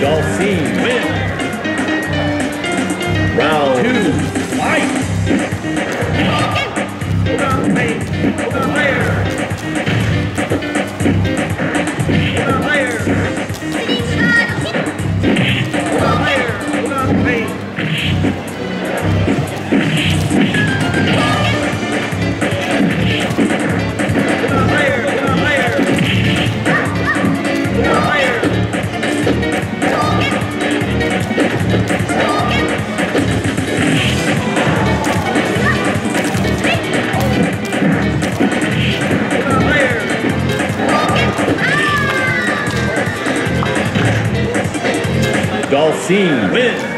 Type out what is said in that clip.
Dolphin win. Round two. Dalcine wins.